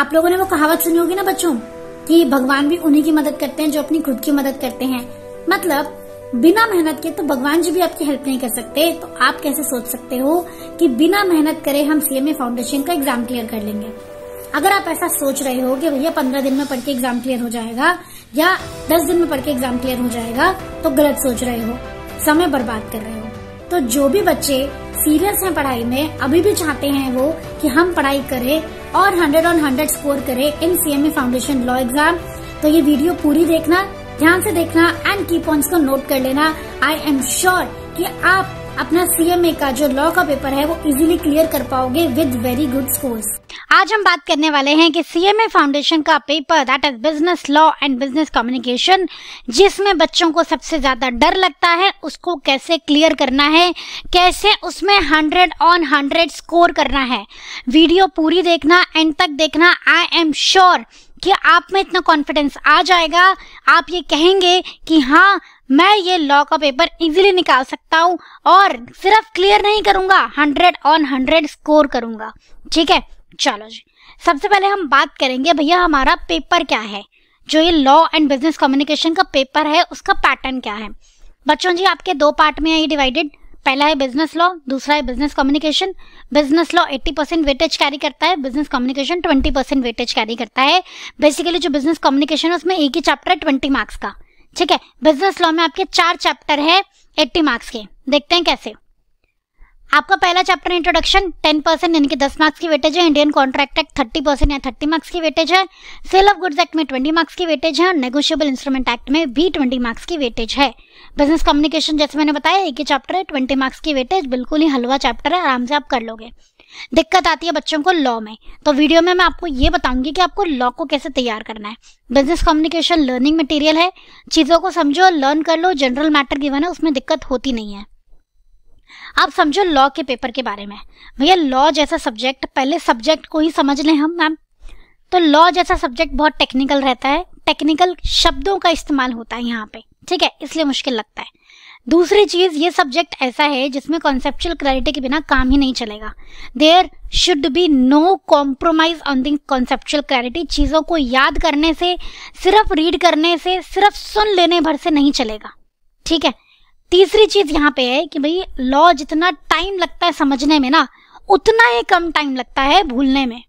आप लोगों ने वो कहावत सुनी होगी ना बच्चों? कि भगवान भी उन्हीं की मदद करते हैं जो अपनी खुद की मदद करते हैं। मतलब बिना मेहनत के तो भगवान जी भी आपकी हेल्प नहीं कर सकते। तो आप कैसे सोच सकते हो कि बिना मेहनत करे हम सीएमए फाउंडेशन का एग्ज़ाम क्लियर कर लेंगे? अगर आप ऐसा सोच रहे हो कि भैया पंद्रह दिन में पढ़ के एग्ज़ाम क्लियर हो जाएगा, या दस दिन में पढ़ के एग्ज़ाम क्लियर हो जाएगा तो गलत सोच रहे हो। समय बर्बाद कर रहे हो। तो जो भी बच्चे सीरियस हैं पढ़ाई में, अभी भी चाहते हैं वो कि हम पढ़ाई करें और हंड्रेड ऑन हंड्रेड स्कोर करें in CMA foundation law exam तो ये वीडियो पूरी देखना ध्यान से देखना एंड की पॉइंट्स को नोट कर लेना। आई एम श्योर कि आप अपना सीएमए का जो लॉ का पेपर है, वो इजीली क्लियर कर पाओगे विद वेरी गुड स्कोर्स आज हम बात करने वाले हैं कि सीएमए फाउंडेशन का paper that is business law and business communication जिसमें बच्चों को सबसे ज़्यादा डर लगता है, उसको कैसे क्लियर करना है, कैसे उसमें हंड्रेड ऑन हंड्रेड स्कोर करना है। वीडियो पूरी देखना एंड तक देखना। आई एम श्योर कि आप में इतना कॉन्फिडेंस आ जाएगा। आप ये कहेंगे कि हाँ मैं ये लॉ का पेपर इजीली निकाल सकता हूँ और सिर्फ़ क्लियर नहीं करूँगा हंड्रेड ऑन हंड्रेड स्कोर करूँगा। ठीक है? चलो जी। सबसे पहले हम बात करेंगे, भैया, हमारा पेपर क्या है? जो ये लॉ एंड बिज़नेस कम्युनिकेशन का पेपर है, उसका पैटर्न क्या है? बच्चों जी, आपके दो पार्ट में है ये डिवाइडेड पहला है बिज़नेस लॉ दूसरा है business communication business law 80 percent weightage carry करता है business communication 20 percent weightage carry करता है. बेसिकली जो बिज़नेस कम्युनिकेशन है, उसमें एक ही चैप्टर है ट्वेंटी मार्क्स का. ठीक है? बिज़नेस लॉ में आपके चार चैप्टर है एट्टी मार्क्स के. देखते हैं कैसे. आपका पहला चैप्टर इंट्रोडक्शन 10 परसेंट यानी कि 10 मार्क्स की वेटेज है इंडियन कॉन्ट्रैक्ट एक्ट 30 परसेंट या 30 मार्क्स की वेटेज है सेल ऑफ़ गुड्स एक्ट में 20 मार्क्स की वेटेज है, और नेगोशिएबल इंस्ट्रूमेंट एक्ट में भी 20 मार्क्स की वेटेज है। बिज़नेस कम्युनिकेशन जैसे मैंने बताया, एक ही चैप्टर है 20 मार्क्स की वेटेज बिल्कुल ही हलवा चैप्टर है, आराम से आप कर लोगे। दिक्कत आती है बच्चों को लॉ में। तो वीडियो में मैं आपको ये बताऊँगी कि आपको लॉ को कैसे तैयार करना है। बिज़नेस कम्युनिकेशन लर्निंग मटेरियल है, चीज़ों को समझो लर्न कर लो जनरल मैटर गिवन है, उसमें दिक्कत होती नहीं है। आप समझो लॉ के पेपर के बारे में। भैया लॉ जैसा सब्जेक्ट पहले सब्जेक्ट को ही समझ लें हम मैम तो लॉ जैसा सब्जेक्ट बहुत टेक्निकल रहता है। टेक्निकल शब्दों का इस्तेमाल होता है यहाँ पे, ठीक है? इसलिए मुश्किल लगता है। दूसरी चीज़, ये सब्जेक्ट ऐसा है जिसमें कॉन्सेप्चुअल क्लैरिटी के बिना काम ही नहीं चलेगा। There should be no compromise on the conceptual clarity चीज़ों को याद करने से, सिर्फ़ रीड करने से, सिर्फ़ सुन लेने भर से नहीं चलेगा, ठीक है? तीसरी चीज़ यहाँ पे है कि भाई लॉ जितना टाइम लगता है समझने में ना, उतना ही कम टाइम लगता है भूलने में।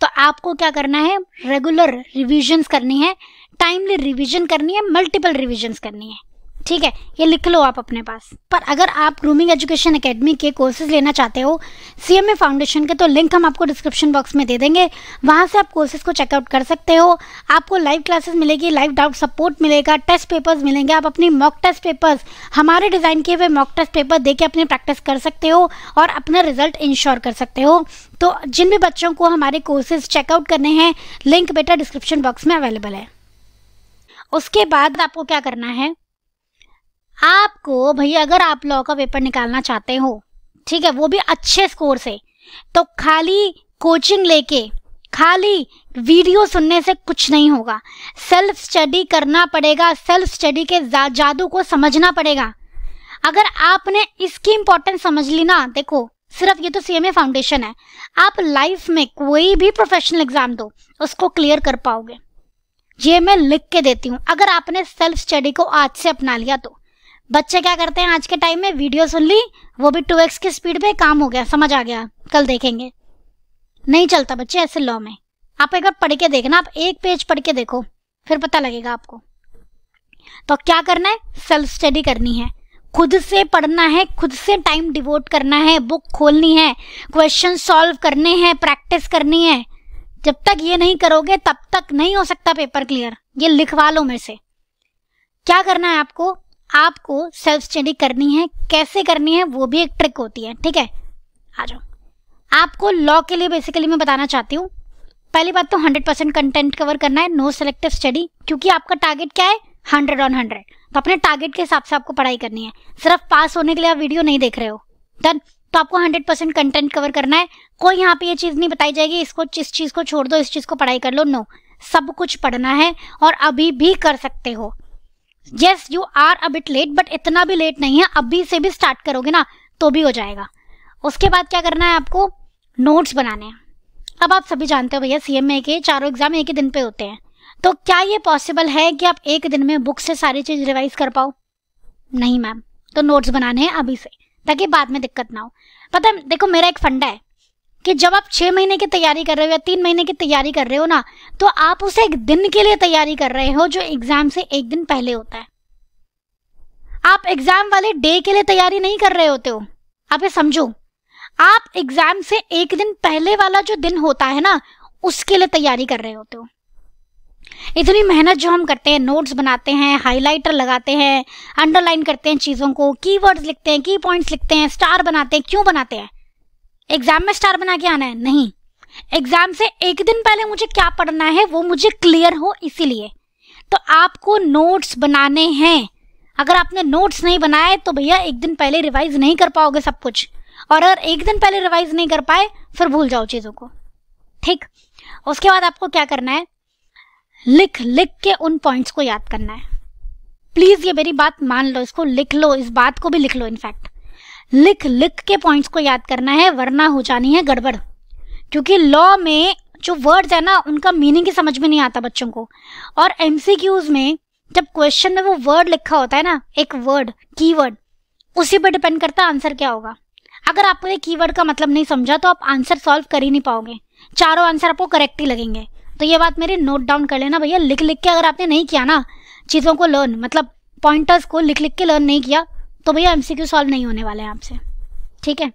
तो आपको क्या करना है? रेगुलर रिविजन्स करनी है टाइमली रिविजन करनी है मल्टीपल रिविजन्स करनी है। ठीक है, ये लिख लो आप अपने पास। पर अगर आप ग्रूमिंग एजुकेशन एकेडमी के कोर्सेज लेना चाहते हो सीएमए फाउंडेशन के तो लिंक हम आपको डिस्क्रिप्शन बॉक्स में दे देंगे। वहाँ से आप कोर्सेज को चेकआउट कर सकते हो। आपको लाइव क्लासेस मिलेगी लाइव डाउट सपोर्ट मिलेगा टेस्ट पेपर्स मिलेंगे। आप अपनी मॉक टेस्ट पेपर्स हमारे डिज़ाइन किए हुए मॉक टेस्ट पेपर दे के अपनी प्रैक्टिस कर सकते हो और अपना रिज़ल्ट इंश्योर कर सकते हो। तो जिन भी बच्चों को हमारे कोर्सेज चेकआउट करने हैं लिंक बेटा डिस्क्रिप्शन बॉक्स में अवेलेबल है। उसके बाद आपको क्या करना है? आपको भैया अगर आप लॉ का पेपर निकालना चाहते हो ठीक है वो भी अच्छे स्कोर से तो खाली कोचिंग लेके खाली वीडियो सुनने से कुछ नहीं होगा। सेल्फ स्टडी करना पड़ेगा सेल्फ स्टडी के जा, जादू को समझना पड़ेगा। अगर आपने इसकी इंपॉर्टेंस समझ ली ना देखो सिर्फ़ ये तो सीएमए फाउंडेशन है आप लाइफ में कोई भी प्रोफेशनल एग्ज़ाम दो उसको क्लियर कर पाओगे। ये मैं लिख के देती हूँ। अगर आपने सेल्फ स्टडी को आज से अपना लिया तो बच्चे क्या करते हैं? आज के टाइम में वीडियो सुन ली, वो भी टू एक्स की स्पीड पे काम हो गया, समझ आ गया। कल देखेंगे। नहीं चलता बच्चे, ऐसे लॉ में। आप एक बार पढ़ के देखना, आप एक पेज पढ़ के देखो, फिर पता लगेगा आपको। तो क्या करना है? सेल्फ स्टडी करनी है। खुद से पढ़ना है, खुद से टाइम डिवोट करना है बुक खोलनी है क्वेश्चन सॉल्व करने हैं प्रैक्टिस करनी है। जब तक ये नहीं करोगे, तब तक नहीं हो सकता पेपर क्लियर ये लिखवा लो मेरे से। क्या करना है आपको? आपको सेल्फ स्टडी करनी है। कैसे करनी है, वो भी एक ट्रिक होती है, ठीक है? आ जाओ। आपको लॉ के लिए बेसिकली मैं बताना चाहती हूँ। पहली बात तो हंड्रेड परसेंट कंटेंट कवर करना है नो सेलेक्टिव स्टडी क्योंकि आपका टारगेट क्या है? हंड्रेड ऑन हंड्रेड तो अपने टारगेट के हिसाब से आपको पढ़ाई करनी है। सिर्फ़ पास होने के लिए आप वीडियो नहीं देख रहे हो। डन तो आपको हंड्रेड परसेंट कंटेंट कवर करना है। कोई यहाँ पे ये चीज़ नहीं बताई जाएगी, इसको, इस चीज़ को छोड़ दो, इस चीज़ को पढ़ाई कर लो। नो सब कुछ पढ़ना है और अभी भी कर सकते हो। Yes you are a bit late but इतना भी लेट नहीं है। अभी से भी स्टार्ट करोगे ना तो भी हो जाएगा। उसके बाद क्या करना है आपको? नोट्स बनाने हैं। अब आप सभी जानते हो भैया सीएमए के चारों एग्ज़ाम एक ही दिन पे होते हैं। तो क्या ये पॉसिबल है कि आप एक दिन में बुक से सारी चीज़ रिवाइज कर पाओ? नहीं मैम तो नोट्स बनाने हैं अभी से, ताकि बाद में दिक्कत ना हो। पता है, देखो, मेरा एक फंडा है। कि जब आप छह महीने की तैयारी कर रहे हो या तीन महीने की तैयारी कर रहे हो ना तो आप उसे एक दिन के लिए तैयारी कर रहे हो जो एग्ज़ाम से एक दिन पहले होता है। आप एग्ज़ाम वाले डे के लिए तैयारी नहीं कर रहे होते हो। आप ये समझो, आप एग्ज़ाम से एक दिन पहले वाला जो दिन होता है ना, उसके लिए तैयारी कर रहे होते हो। इतनी मेहनत जो हम करते हैं नोट्स बनाते हैं हाइलाइटर लगाते हैं अंडरलाइन करते हैं चीज़ों को कीवर्ड्स लिखते हैं की पॉइंट्स लिखते हैं स्टार बनाते हैं, क्यों बनाते हैं? एग्ज़ाम में स्टार बना के आना है? नहीं. एग्ज़ाम से एक दिन पहले मुझे क्या पढ़ना है, वो मुझे क्लियर हो इसीलिए. तो आपको नोट्स बनाने हैं. अगर आपने नोट्स नहीं बनाए तो भैया एक दिन पहले रिवाइज नहीं कर पाओगे सब कुछ. और अगर एक दिन पहले रिवाइज नहीं कर पाए, फिर भूल जाओ चीज़ों को. ठीक? उसके बाद आपको क्या करना है? लिख लिख के उन पॉइंट्स को याद करना है. प्लीज़ ये मेरी बात मान लो इसको, लिख लो, इस बात को भी लिख लो इनफैक्ट लिख लिख के पॉइंट्स को याद करना है, वरना हो जानी है गड़बड़। क्योंकि लॉ में जो वर्ड्स है ना, उनका मीनिंग ही समझ में नहीं आता बच्चों को। और एमसीक्यूज में जब क्वेश्चन में वो वर्ड लिखा होता है ना, एक वर्ड कीवर्ड उसी पर डिपेंड करता आंसर क्या होगा। अगर आपको ये कीवर्ड का मतलब नहीं समझा तो आप आंसर सॉल्व कर ही नहीं पाओगे। चारों आंसर आपको करेक्ट ही लगेंगे। तो ये बात मेरी नोट डाउन कर लेना भैया। लिख लिख के अगर आपने नहीं किया ना, चीज़ों को लर्न मतलब पॉइंटर्स को लिख लिख के लर्न नहीं किया तो भैया एमसीक्यू सॉल्व नहीं होने वाले हैं आपसे। ठीक है?